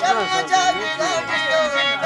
잠깐만 잠깐만